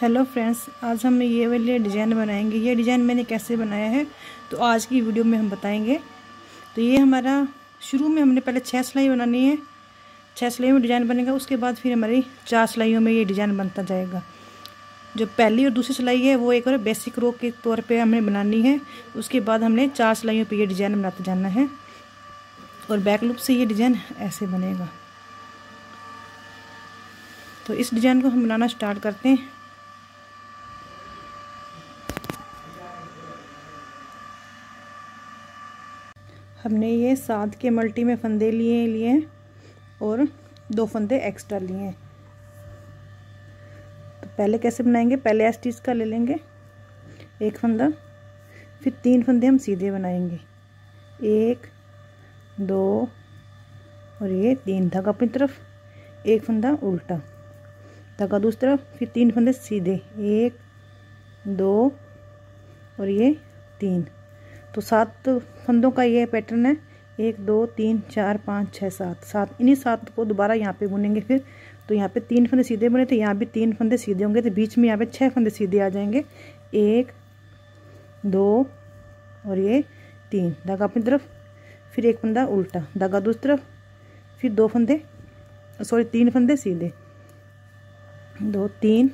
Hello friends आज हम ये वाले डिज़ाइन बनाएँगे। ये डिज़ाइन मैंने कैसे बनाया है? तो आज की वीडियो में हम बताएँगे। तो ये हमारा, शुरू में हमने पहले छः सिलाई बनानी है। छः सिलाई में डिज़ाइन बनेगा, उसके बाद फिर हमारी चार सिलाइयों में ये डिज़ाइन बनता जाएगा। जो पहली और दूसरी सिलाई है, वो एक और बेसिक रो के तौर पर हमें बनानी है। उसके बाद हमने चार सिलाइयों पर ये डिज़ाइन बनाते जाना है। और बैक लूप से ये डिज़ाइन ऐसे बनेगा। तो इस डिज़ाइन को हम बनाना स्टार्ट करते हैं। हमने ये सात के मल्टी में फंदे लिए लिए और दो फंदे एक्स्ट्रा लिए। तो पहले कैसे बनाएँगे? पहले एस टीच का ले लेंगे। एक फंदा, फिर तीन फंदे हम सीधे बनाएँगे। एक, दो और ये तीन। धागा अपनी तरफ़, एक फंदा उल्टा। धागा दूसरी तरफ़, फिर तीन फंदे सीधे। एक, दो और ये तीन। तो सात फंदों का ये पैटर्न है। एक, दो, तीन, चार, पाँच छः सात। सात, इन्हीं सात को दोबारा यहाँ पे बुनेंगे फिर। तो यहाँ पे तीन फंदे सीधे बने तो यहाँ भी तीन फंदे सीधे होंगे तो बीच में यहाँ पे छः फंदे सीधे आ जाएँगे। एक, दो और ये तीन। धागा अपनी तरफ़, फिर एक फंदा उल्टा। धागा दूसरी तरफ़, फिर दो फंदे सॉरी तीन फंदे सीधे। दो, तीन,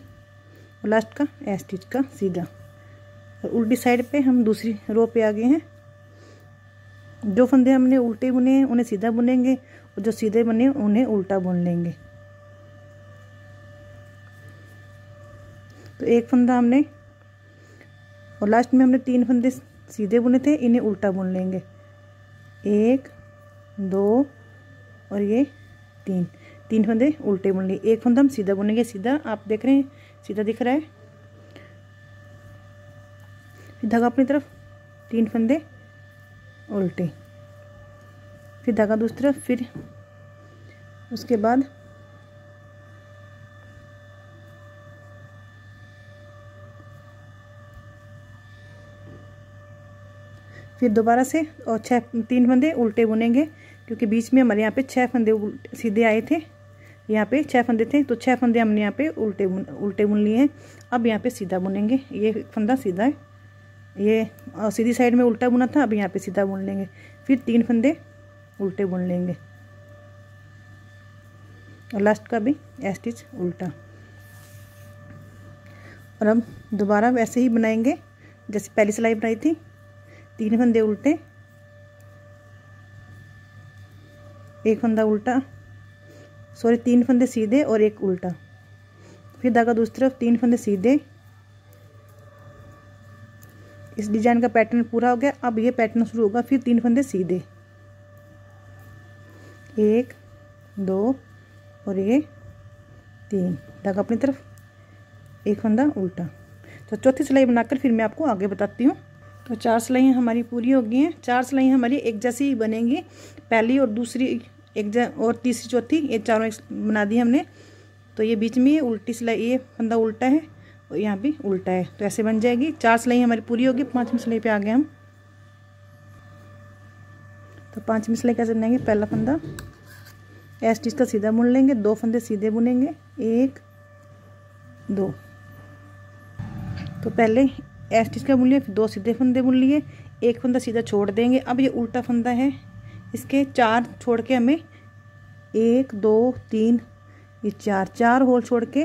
और लास्ट का एस्टिच का, सीधा। और उल्टी साइड पे हम दूसरी रो पे आ गए हैं। जो फंदे हमने उल्टे बुने हैं, उन्हें सीधा बुनेंगे और जो सीधे बने, उन्हें उल्टा बुन लेंगे। तो एक फंदा हमने, और लास्ट में हमने तीन फंदे सीधे बुने थे, इन्हें उल्टा बुन लेंगे। एक, दो, और ये तीन। तीन फंदे उल्टे बुन लिए। एक फंदा हम सीधा बुनेंगे, सीधा आप देख रहे हैं, सीधा दिख रहा है। धागा अपनी तरफ़, तीन फंदे, उल्टे। फिर धागा दूसरी तरफ़, फिर उसके बाद फिर दोबारा से, और छः तीन फंदे उल्टे बुनेंगे, क्योंकि बीच में हमारे यहाँ पे छः फंदे सीधे आए थे। यहाँ पे छः फंदे थे तो छः फंदे हमने यहाँ पे उल्टे बुन उल्टे बुन लिए हैं। अब यहाँ पे सीधा बुनेंगे। ये फंदा सीधा है। ये सीधी साइड में उल्टा बुना था, अब यहाँ पे सीधा बुन लेंगे। फिर तीन फंदे उल्टे बुन लेंगे। और लास्ट का भी स्टिच उल्टा। और अब दोबारा वैसे ही बनाएँगे, जैसे पहली सिलाई बनाई थी। तीन फंदे उल्टे। एक फंदा उल्टा। सॉरी तीन फंदे सीधे और एक उल्टा। फिर धागा दूसरी तरफ़, तीन फंदे सीधे। इस डिज़ाइन का पैटर्न पूरा हो गया। अब ये पैटर्न शुरू होगा, फिर तीन फंदे सीधे। एक, दो और ये तीन। धागा अपनी तरफ़। एक फंदा उल्टा। तो चौथी सिलाई बनाकर फिर मैं आपको आगे बताती हूँ। तो चार सिलाइयाँ हमारी पूरी हो गई हैं। चार सिलाइयाँ हमारी एक जैसी ही बनेंगी। पहली और दूसरी एक और तीसरी चौथी, ये चारों बना दी हमने। तो ये बीच में उल्टी सिलाई, ये फंदा उल्टा है। यहाँ भी उल्टा है। तो ऐसे बन जाएगी। चार सिलाई हमारी पूरी होगी। पाँचवीं सिलाई पे आ गए हम। तो पाँचवीं सिलाई कैसे बनाएँगे? पहला फंदा एस का सीधा बुन लेंगे। दो फंदे सीधे बुनेंगे। एक, दो। तो पहले एस का बुन लिया फिर दो सीधे फंदे बुन लिए। एक फंदा सीधा छोड़ देंगे। अब ये उल्टा फंदा है। इसके चार छोड़ के हमें एक, दो, तीन, ये चार चार होल छोड़ के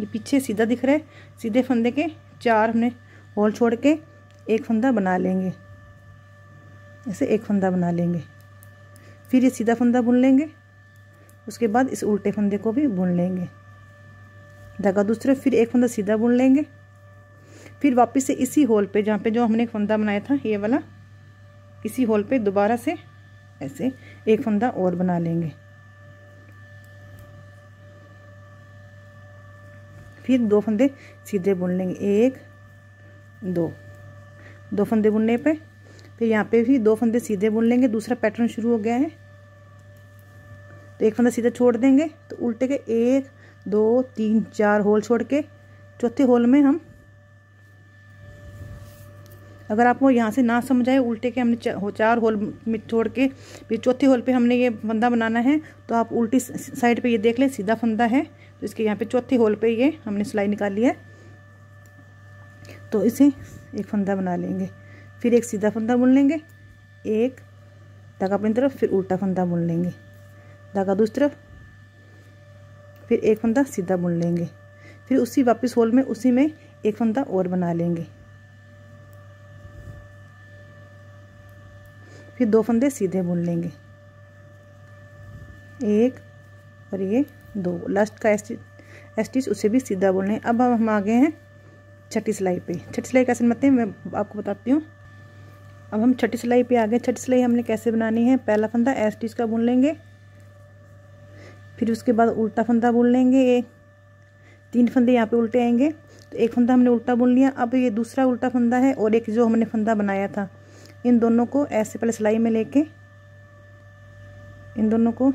ये पीछे सीधा दिख रहा है। सीधे फंदे के चार हमने होल छोड़ के एक फंदा बना लेंगे। ऐसे एक फंदा बना लेंगे। फिर ये सीधा फंदा बुन लेंगे। उसके बाद इस उल्टे फंदे को भी बुन लेंगे। धागा दूसरे, फिर एक फंदा सीधा बुन लेंगे। फिर वापस से इसी होल पे, जहाँ पे जो हमने एक फंदा बनाया था, ये वाला, इसी होल पे दोबारा से ऐसे एक फंदा और बना लेंगे। फिर दो फंदे सीधे बुन लेंगे। एक, दो। दो फंदे बुनने पे, फिर यहाँ पे भी दो फंदे सीधे बुन लेंगे। दूसरा पैटर्न शुरू हो गया है। तो एक फंदा सीधा छोड़ देंगे। तो उल्टे के एक, दो, तीन, चार होल छोड़ के, चौथे होल में हम अगर आपको यहाँ से ना समझ आए उल्टे के हमने चार होल में छोड़ के फिर चौथे होल पे हमने ये फंदा बनाना है तो आप उल्टी साइड पे ये देख लें, सीधा फंदा है तो इसके यहाँ पे चौथे होल पे ये हमने सिलाई निकाली है तो इसे एक फंदा बना लेंगे, फिर एक सीधा फंदा बुन लेंगे, एक धागा अपनी तरफ़, फिर उल्टा फंदा बुन लेंगे धागा दूसरी तरफ़, फिर एक फंदा सीधा बुन लेंगे, फिर उसी वापस होल में, उसी में एक फंदा और बना लेंगे। फिर दो फंदे सीधे बुन लेंगे। एक और ये दो। लास्ट का एस्टिच उसे भी सीधा बुन लें अब हम आ गए हैं छठी सिलाई पे। छठी सिलाई कैसे बनते हैं? मैं आपको बताती हूँ। अब हम छठी सिलाई पे आ गए छठी सिलाई हमने कैसे बनानी है? पहला फंदा एस्टिच का बुन लेंगे। फिर उसके बाद उल्टा फंदा बुन लेंगे। एक तीन फंदे यहाँ पे उल्टे आएँगे। तो एक फंदा हमने उल्टा बुन लिया। अब ये दूसरा उल्टा फंदा है और एक जो हमने फंदा बनाया था। इन दोनों को ऐसे पहले सिलाई में लेके, इन दोनों को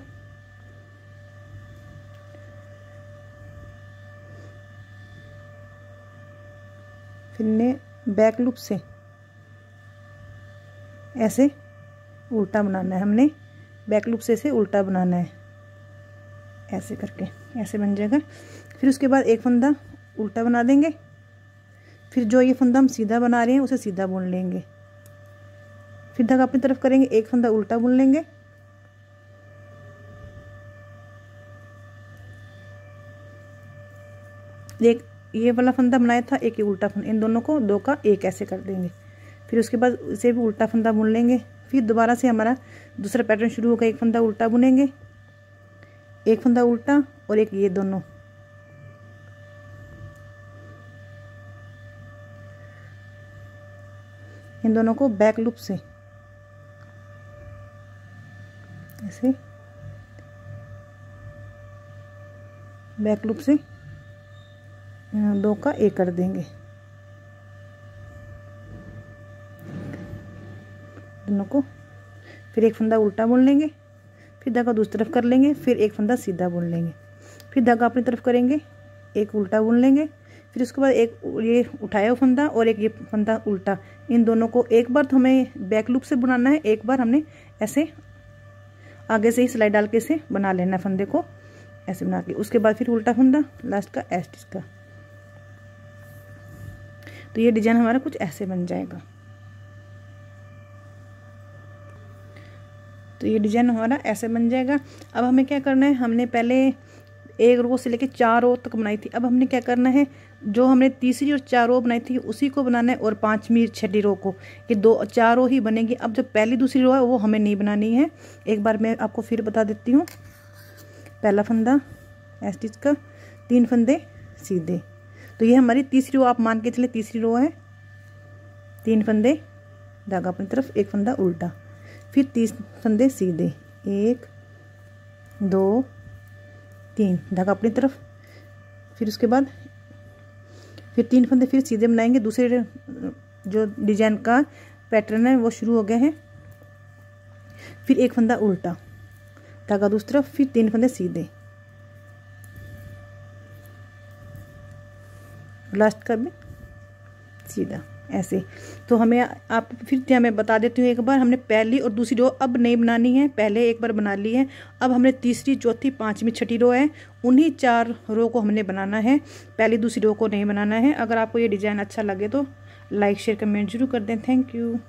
फिर ने बैक लूप से ऐसे उल्टा बनाना है। हमने बैक लूप से इसे उल्टा बनाना है। ऐसे करके, ऐसे बन जाएगा। फिर उसके बाद एक फंदा उल्टा बना देंगे। फिर जो ये फंदा हम सीधा बना रहे हैं, उसे सीधा बुन लेंगे। फिर धागा अपनी तरफ़ करेंगे, एक फंदा उल्टा बुन लेंगे। एक ये वाला फंदा बनाया था, एक ही उल्टा फंदा, इन दोनों को दो का एक ऐसे कर देंगे। फिर उसके बाद इसे भी उल्टा फंदा बुन लेंगे। फिर दोबारा से हमारा दूसरा पैटर्न शुरू होगा एक फंदा उल्टा बुनेंगे। एक फंदा उल्टा और एक ये दोनों। इन दोनों को बैक लूप से ऐसे बैक लूप से दो का एक कर देंगे। दोनों को। फिर एक फंदा उल्टा बुन लेंगे, फिर धागा दूसरी तरफ़ कर लेंगे, फिर एक फंदा सीधा बुन लेंगे। फिर धागा अपनी तरफ़ करेंगे, एक उल्टा बुन लेंगे, फिर उसके बाद एक ये उठाया हुआ फंदा और एक ये फंदा उल्टा। इन दोनों को एक बार तो हमें बैक लूप से बुनाना है, एक बार हमने ऐसे आगे से ही सिलाई डाल के इसे बना लेना फंदे को, ऐसे बना के। उसके बाद फिर उल्टा फंदा लास्ट का एस्टिच का। तो ये डिज़ाइन हमारा कुछ ऐसे बन जाएगा। तो ये डिज़ाइन हमारा ऐसे बन जाएगा। अब हमें क्या करना है? हमने पहले एक रो से लेके चार रो तक बनाई थी। अब हमने क्या करना है? जो हमने तीसरी और चार रो बनाई थी, उसी को बनाना है और पांचवी छठी रो को। ये दो, चार रो ही बनेगी। अब जो पहली दूसरी रो है, वो हमें नहीं बनानी है। एक बार मैं आपको फिर बता देती हूँ। पहला फंदा एस्टिच का। तीन फंदे, सीधे। तो ये हमारी तीसरी रो आप मान के चले, तीसरी रो है। तीन फंदे धागा अपनी तरफ़, एक फंदा उल्टा। फिर तीस फंदे सीधे। एक, दो तीन। धागा अपनी तरफ़, फिर उसके बाद, फिर तीन फंदे फिर सीधे बनाएँगे। दूसरे जो डिज़ाइन का पैटर्न है, वो शुरू हो गए हैं। फिर एक फंदा उल्टा। धागा दूसरी तरफ़, फिर तीन फंदे सीधे। लास्ट का भी सीधा। ऐसे। तो हमें आप फिर मैं बता देती हूँ एक बार, हमने पहली और दूसरी रो अब नहीं बनानी है, पहले एक बार बना ली है। अब हमने तीसरी, चौथी, पाँचवीं, छठी रो है, उन्हीं चार रो को हमने बनाना है। पहली, दूसरी रो को नहीं बनाना है। अगर आपको ये डिज़ाइन अच्छा लगे तो लाइक, शेयर, कमेंट ज़रूर कर दें। Thank you.